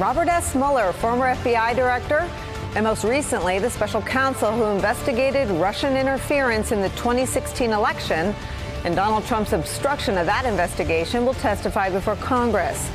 Robert S. Mueller, former FBI director, and most recently, the special counsel who investigated Russian interference in the 2016 election and Donald Trump's obstruction of that investigation, will testify before Congress.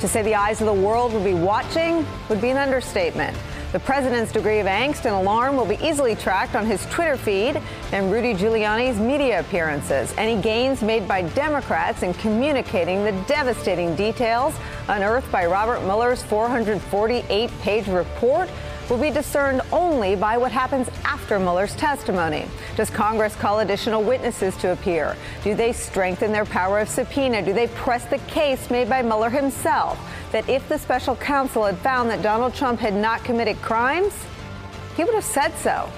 To say the eyes of the world will be watching would be an understatement. The president's degree of angst and alarm will be easily tracked on his Twitter feed and Rudy Giuliani's media appearances. Any gains made by Democrats in communicating the devastating details unearthed by Robert Mueller's 448 page report will be discerned only by what happens after Mueller's testimony. Does Congress call additional witnesses to appear? Do they strengthen their power of subpoena? Do they press the case made by Mueller himself that if the special counsel had found that Donald Trump had not committed crimes, he would have said so.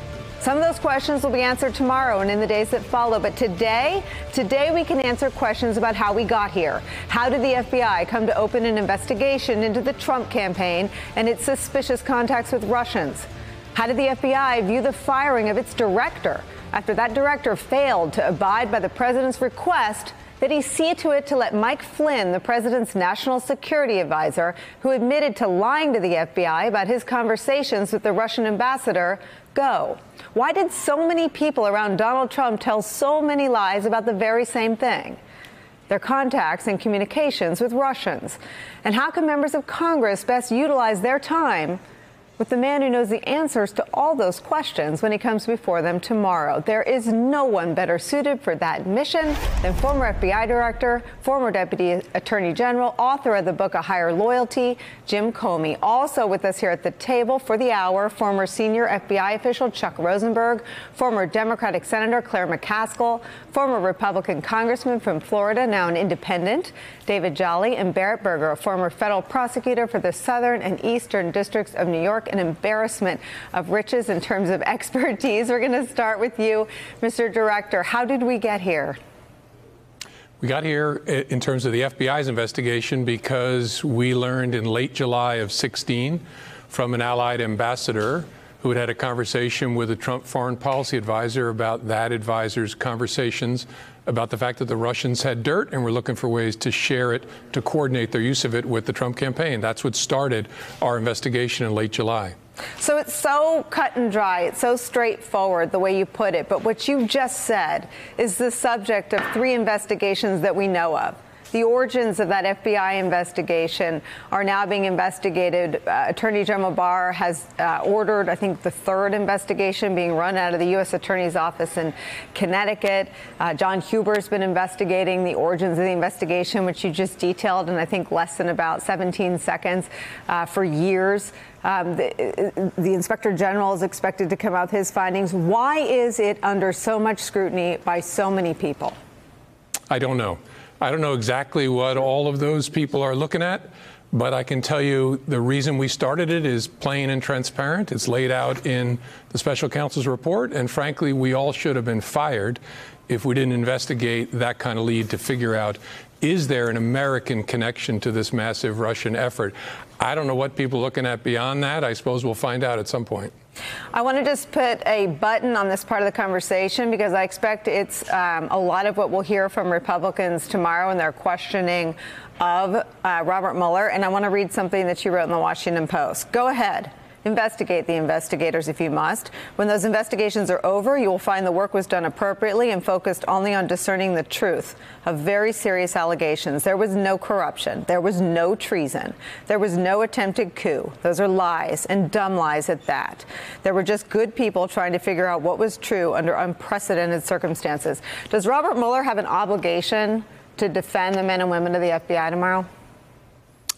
Some of those questions will be answered tomorrow and in the days that follow. But today, today we can answer questions about how we got here. How did the FBI come to open an investigation into the Trump campaign and its suspicious contacts with Russians? How did the FBI view the firing of its director after that director failed to abide by the president's request that he see to it to let Mike Flynn, the president's national security advisor, who admitted to lying to the FBI about his conversations with the Russian ambassador, go? Why did so many people around Donald Trump tell so many lies about the very same thing? Their contacts and communications with Russians. And how can members of Congress best utilize their time with the man who knows the answers to all those questions when he comes before them tomorrow. There is no one better suited for that mission than former FBI Director, former Deputy Attorney General, author of the book A Higher Loyalty, Jim Comey. Also with us here at the table for the hour, former senior FBI official Chuck Rosenberg, former Democratic Senator Claire McCaskill, former Republican Congressman from Florida, now an independent, David Jolly, and Berit Berger, a former federal prosecutor for the Southern and Eastern Districts of New York an embarrassment of riches in terms of expertise. We're going to start with you, Mr. Director. How did we get here? We got here uh, in terms of the FBI's investigation because we learned in late July of 16 from an allied ambassador who had had a conversation with a Trump foreign policy advisor about that advisor's conversations about the fact that the Russians had dirt and were looking for ways to share it, to coordinate their use of it with the Trump campaign. That's what started our investigation in late July. So it's so cut and dry, it's so straightforward the way you put it. But what you just said is the subject of three investigations that we know of. The origins of that FBI investigation are now being investigated. Uh, Attorney General Barr has uh, ordered, I think, the third investigation being run out of the U.S. Attorney's Office in Connecticut. Uh, John Huber has been investigating the origins of the investigation, which you just detailed in, I think, less than about 17 seconds uh, for years. Um, the, the, inspector general is expected to come out with his findings. Why is it under so much scrutiny by so many people? I don't know. I don't know exactly what all of those people are looking at, but I can tell you the reason we started it is plain and transparent. It's laid out in the special counsel's report, and frankly, we all should have been fired if we didn't investigate that kind of lead to figure out is there an American connection to this massive Russian effort? I don't know what people are looking at beyond that. I suppose we'll find out at some point. I want to just put a button on this part of the conversation because I expect it's um, a lot of what we'll hear from Republicans tomorrow in their questioning of uh, Robert Mueller. And I want to read something that you wrote in the Washington Post. Go ahead. Investigate the investigators if you must. When those investigations are over, you will find the work was done appropriately and focused only on discerning the truth of very serious allegations. There was no corruption. There was no treason. There was no attempted coup. Those are lies and dumb lies at that. There were just good people trying to figure out what was true under unprecedented circumstances. Does Robert Mueller have an obligation to defend the men and women of the FBI tomorrow?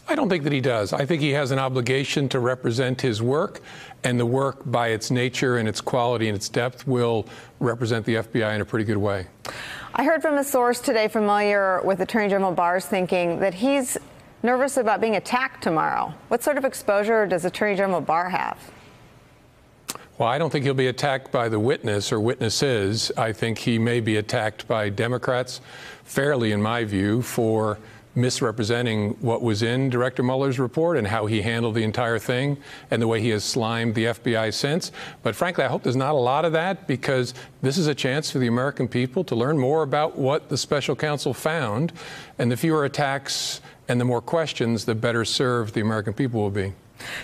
I don't think that he does. I think he has an obligation to represent his work, and the work, by its nature and its quality and its depth, will represent the FBI in a pretty good way. I heard from a source today familiar with Attorney General Barr's thinking that he's nervous about being attacked tomorrow. What sort of exposure does Attorney General Barr have? Well, I don't think he'll be attacked by the witness or witnesses. I think he may be attacked by Democrats, fairly, in my view, for misrepresenting what was in Director Mueller's report and how he handled the entire thing and the way he has slimed the FBI since. But frankly, I hope there's not a lot of that because this is a chance for the American people to learn more about what the special counsel found. And the fewer attacks and the more questions, the better served the American people will be.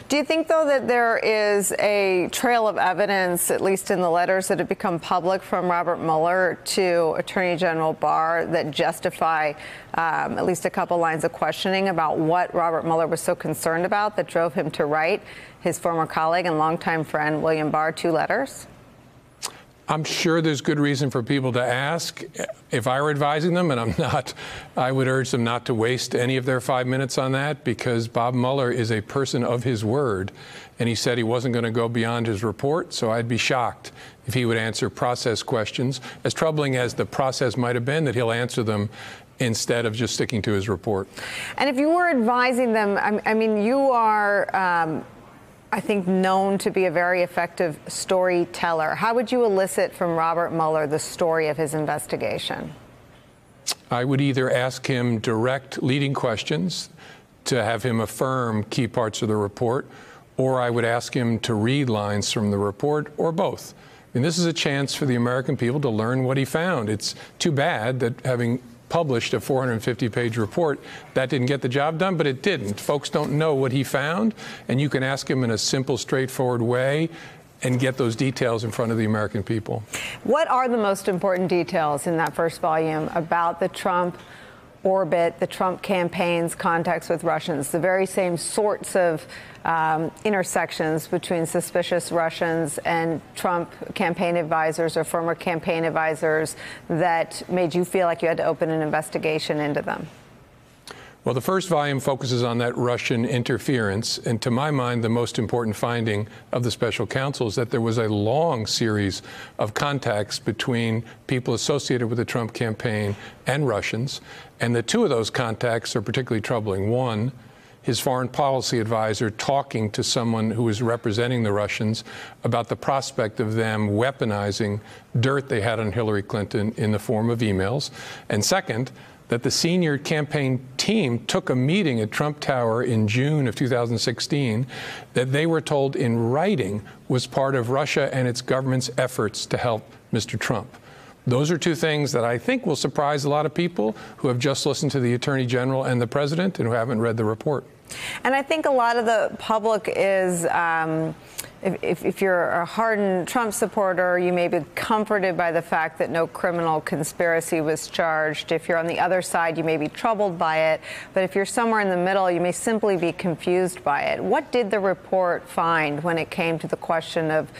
Do you think, though, that there is a trail of evidence, at least in the letters that have become public from Robert Mueller to Attorney General Barr, that justify um, at least a couple lines of questioning about what Robert Mueller was so concerned about that drove him to write his former colleague and longtime friend William Barr two letters? I'm sure there's good reason for people to ask. If I were advising them, and I'm not, I would urge them not to waste any of their five minutes on that because Bob Mueller is a person of his word. And he said he wasn't going to go beyond his report, so I'd be shocked if he would answer process questions. As troubling as the process might have been, that he'll answer them instead of just sticking to his report. And if you were advising them, I mean, you are. Um, I think, known to be a very effective storyteller. How would you elicit from Robert Mueller the story of his investigation? I would either ask him direct leading questions to have him affirm key parts of the report, or I would ask him to read lines from the report, or both. And this is a chance for the American people to learn what he found. It's too bad that having published a 450 page report. That didn't get the job done, but it didn't. Folks don't know what he found, and you can ask him in a simple, straightforward way and get those details in front of the American people. What are the most important details in that first volume about the Trump? Orbit the Trump campaign's contacts with Russians, the very same sorts of um, intersections between suspicious Russians and Trump campaign advisors or former campaign advisors that made you feel like you had to open an investigation into them? Well, the first volume focuses on that Russian interference. And to my mind, the most important finding of the special counsel is that there was a long series of contacts between people associated with the Trump campaign and Russians. And the two of those contacts are particularly troubling. One, his foreign policy advisor talking to someone who was representing the Russians about the prospect of them weaponizing dirt they had on Hillary Clinton in the form of emails. And second, that the senior campaign team took a meeting at Trump Tower in June of 2016 that they were told in writing was part of Russia and its government's efforts to help Mr. Trump. Those are two things that I think will surprise a lot of people who have just listened to the Attorney General and the President and who haven't read the report. And I think a lot of the public is. Um, if, if, you're a hardened Trump supporter, you may be comforted by the fact that no criminal conspiracy was charged. If you're on the other side, you may be troubled by it. But if you're somewhere in the middle, you may simply be confused by it. What did the report find when it came to the question of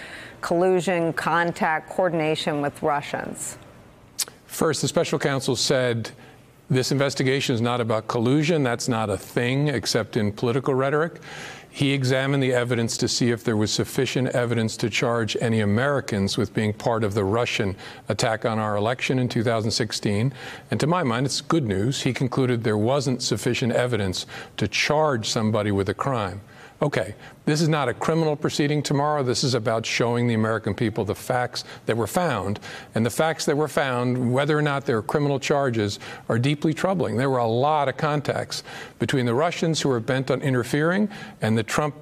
collusion, contact, coordination with Russians? First, the special counsel said this investigation is not about collusion. That's not a thing except in political rhetoric. He examined the evidence to see if there was sufficient evidence to charge any Americans with being part of the Russian attack on our election in 2016. And to my mind, it's good news. He concluded there wasn't sufficient evidence to charge somebody with a crime okay, this is not a criminal proceeding tomorrow. This is about showing the American people the facts that were found. And the facts that were found, whether or not there are criminal charges, are deeply troubling. There were a lot of contacts between the Russians who were bent on interfering and the Trump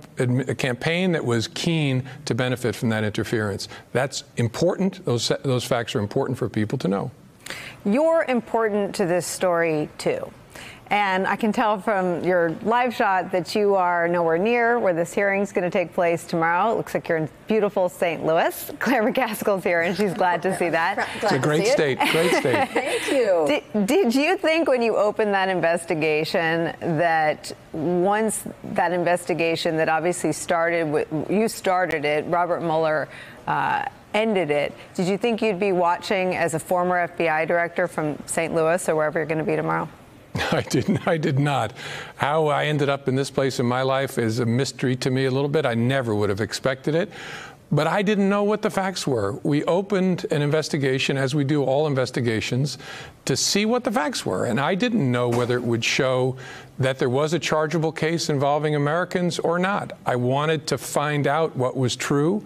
campaign that was keen to benefit from that interference. That's important. Those, those facts are important for people to know. You're important to this story, too. And I can tell from your live shot that you are nowhere near where this hearing is going to take place tomorrow. It looks like you're in beautiful St. Louis. Claire McCaskill's here, and she's glad to see that. it's a great state. It. Great state. Thank you. Did, did you think when you opened that investigation that once that investigation that obviously started with, you started it, Robert Mueller uh, ended it, did you think you'd be watching as a former FBI director from St. Louis or wherever you're going to be tomorrow? I didn't. I did not. How I ended up in this place in my life is a mystery to me a little bit. I never would have expected it. But I didn't know what the facts were. We opened an investigation, as we do all investigations, to see what the facts were. And I didn't know whether it would show that there was a chargeable case involving Americans or not. I wanted to find out what was true.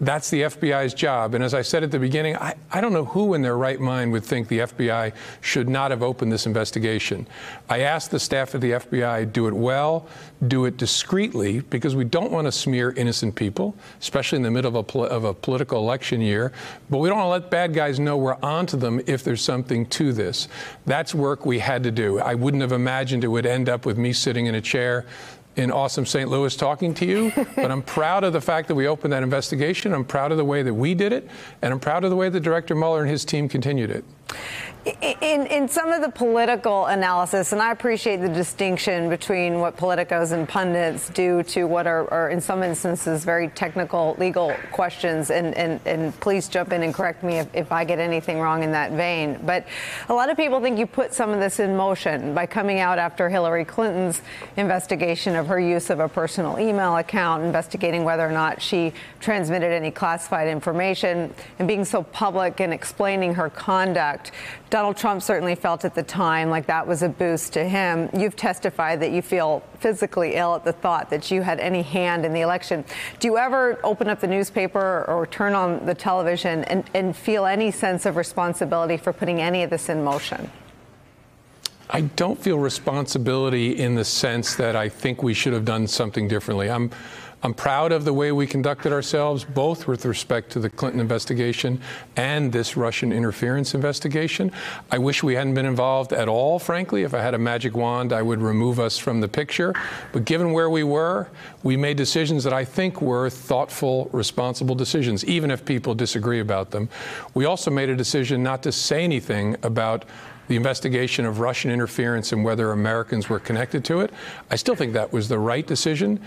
That's the FBI's job. And as I said at the beginning, I, I don't know who in their right mind would think the FBI should not have opened this investigation. I asked the staff of the FBI do it well, do it discreetly, because we don't want to smear innocent people, especially in the middle of a, of a political election year. But we don't want to let bad guys know we're onto them if there's something to this. That's work we had to do. I wouldn't have imagined it would end up with me sitting in a chair in awesome St. Louis talking to you, but I'm proud of the fact that we opened that investigation. I'm proud of the way that we did it, and I'm proud of the way that Director Mueller and his team continued it. In, in some of the political analysis, and I appreciate the distinction between what politicos and pundits do to what are, are in some instances, very technical legal questions, and, and, and please jump in and correct me if, if I get anything wrong in that vein. But a lot of people think you put some of this in motion by coming out after Hillary Clinton's investigation of her use of a personal email account, investigating whether or not she transmitted any classified information, and being so public and explaining her conduct. Donald Trump certainly felt at the time like that was a boost to him. You've testified that you feel physically ill at the thought that you had any hand in the election. Do you ever open up the newspaper or turn on the television and, and feel any sense of responsibility for putting any of this in motion? I don't feel responsibility in the sense that I think we should have done something differently. I'm I'm proud of the way we conducted ourselves, both with respect to the Clinton investigation and this Russian interference investigation. I wish we hadn't been involved at all, frankly. If I had a magic wand, I would remove us from the picture. But given where we were, we made decisions that I think were thoughtful, responsible decisions, even if people disagree about them. We also made a decision not to say anything about the investigation of Russian interference and whether Americans were connected to it. I still think that was the right decision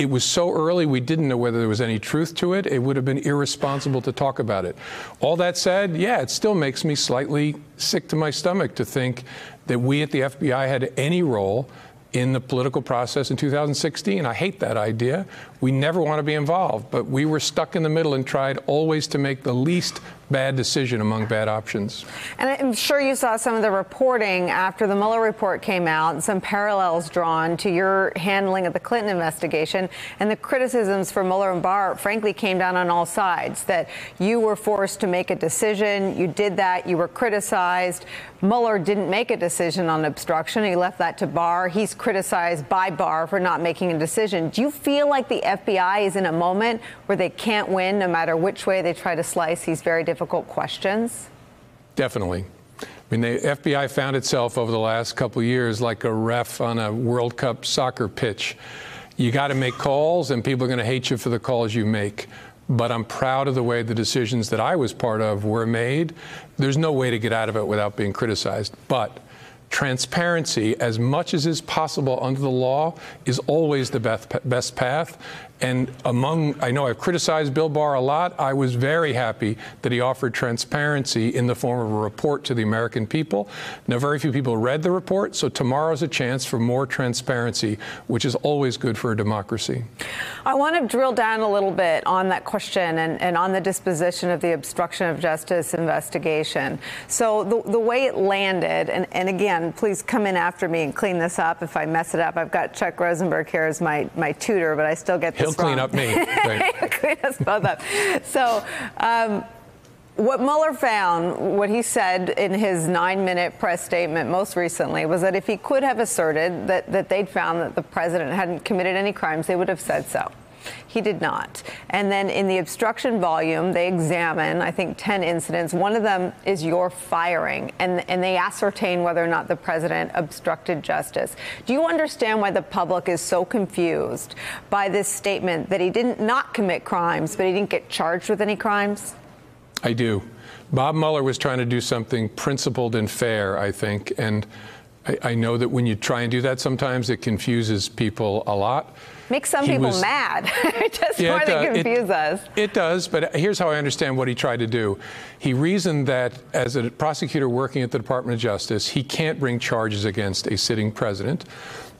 it was so early we didn't know whether there was any truth to it. It would have been irresponsible to talk about it. All that said, yeah, it still makes me slightly sick to my stomach to think that we at the FBI had any role in the political process in 2016. I hate that idea. We never want to be involved, but we were stuck in the middle and tried always to make the least bad decision among bad options. And I'm sure you saw some of the reporting after the Mueller report came out, some parallels drawn to your handling of the Clinton investigation. And the criticisms for Mueller and Barr, frankly, came down on all sides that you were forced to make a decision. You did that. You were criticized. Mueller didn't make a decision on obstruction. He left that to Barr. He's criticized by Barr for not making a decision. Do you feel like the FBI is in a moment where they can't win no matter which way they try to slice these very difficult questions? Definitely. I mean, the FBI found itself over the last couple years like a ref on a World Cup soccer pitch. You got to make calls, and people are going to hate you for the calls you make. But I'm proud of the way the decisions that I was part of were made. There's no way to get out of it without being criticized. But transparency, as much as is possible under the law, is always the best, best path. And among, I know I've criticized Bill Barr a lot. I was very happy that he offered transparency in the form of a report to the American people. Now, very few people read the report, so tomorrow's a chance for more transparency, which is always good for a democracy. I want to drill down a little bit on that question and, and on the disposition of the obstruction of justice investigation. So, the, the way it landed, and, and again, please come in after me and clean this up if I mess it up. I've got Chuck Rosenberg here as my, my tutor, but I still get this He'll clean up me. Right. clean us both up. So, um, what Mueller found, what he said in his nine minute press statement most recently, was that if he could have asserted that, that they'd found that the president hadn't committed any crimes, they would have said so. He did not. And then in the obstruction volume, they examine, I think, 10 incidents. One of them is your firing, and, and they ascertain whether or not the president obstructed justice. Do you understand why the public is so confused by this statement that he didn't not commit crimes, but he didn't get charged with any crimes? I do. Bob Mueller was trying to do something principled and fair, I think. And I, I know that when you try and do that, sometimes it confuses people a lot. Makes some he people was, mad, just yeah, more than confuse it, us. It does, but here's how I understand what he tried to do. He reasoned that as a prosecutor working at the Department of Justice, he can't bring charges against a sitting president.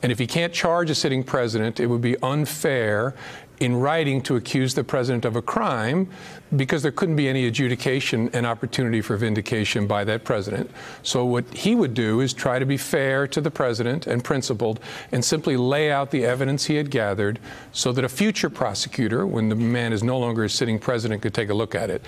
And if he can't charge a sitting president, it would be unfair in writing to accuse the president of a crime because there couldn't be any adjudication and opportunity for vindication by that president. So what he would do is try to be fair to the president and principled and simply lay out the evidence he had gathered so that a future prosecutor, when the man is no longer a sitting president, could take a look at it.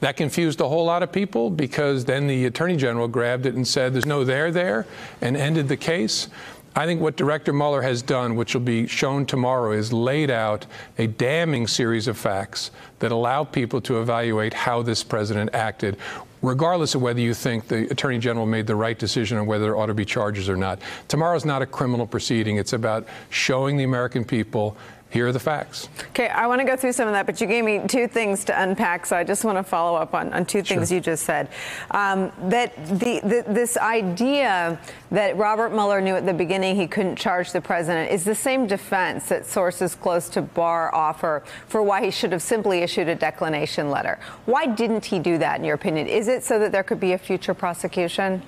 That confused a whole lot of people because then the attorney general grabbed it and said there's no there there and ended the case. I think what Director Mueller has done, which will be shown tomorrow, is laid out a damning series of facts that allow people to evaluate how this president acted, regardless of whether you think the Attorney General made the right decision on whether there ought to be charges or not. Tomorrow's not a criminal proceeding. It's about showing the American people here are the facts. Okay, I want to go through some of that, but you gave me two things to unpack, so I just want to follow up on, on two things sure. you just said. Um, that the, the, this idea that Robert Mueller knew at the beginning he couldn't charge the president is the same defense that sources close to Barr offer for why he should have simply issued a declination letter. Why didn't he do that, in your opinion? Is it so that there could be a future prosecution?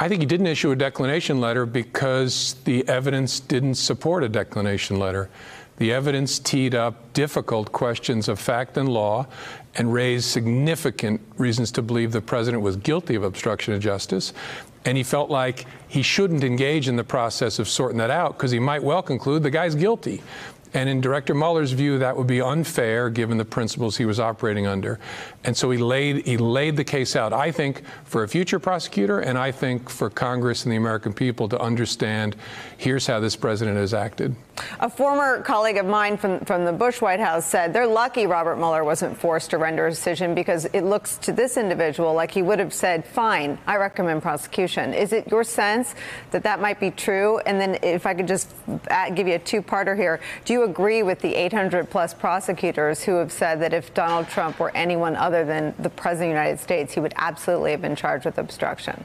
I think he didn't issue a declination letter because the evidence didn't support a declination letter. The evidence teed up difficult questions of fact and law and raised significant reasons to believe the president was guilty of obstruction of justice. And he felt like he shouldn't engage in the process of sorting that out because he might well conclude the guy's guilty. And in Director Mueller's view, that would be unfair given the principles he was operating under. And so he laid, he laid the case out, I think, for a future prosecutor, and I think for Congress and the American people to understand here's how this president has acted. A former colleague of mine from, from the Bush White House said they're lucky Robert Mueller wasn't forced to render a decision because it looks to this individual like he would have said, fine, I recommend prosecution. Is it your sense that that might be true? And then if I could just uh, give you a two-parter here, do you agree with the 800 plus prosecutors who have said that if Donald Trump were anyone other than the President of the United States, he would absolutely have been charged with obstruction?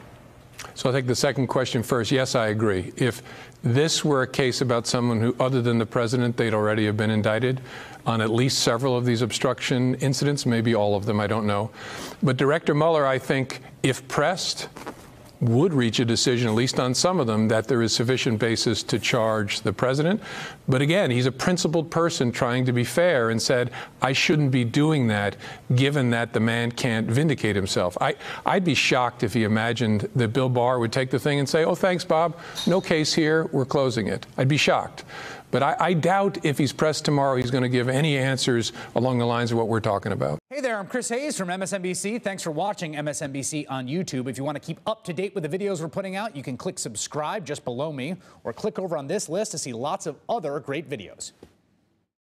So I think the second question first. Yes, I agree. If this were a case about someone who, other than the president, they'd already have been indicted on at least several of these obstruction incidents, maybe all of them, I don't know. But Director Mueller, I think, if pressed, would reach a decision, at least on some of them, that there is sufficient basis to charge the president. But again, he's a principled person trying to be fair and said, I shouldn't be doing that given that the man can't vindicate himself. I, I'd be shocked if he imagined that Bill Barr would take the thing and say, oh, thanks, Bob. No case here. We're closing it. I'd be shocked. But I, I doubt if he's pressed tomorrow, he's going to give any answers along the lines of what we're talking about. Hey there, I'm Chris Hayes from MSNBC. Thanks for watching MSNBC on YouTube. If you want to keep up to date with the videos we're putting out, you can click subscribe just below me or click over on this list to see lots of other great videos.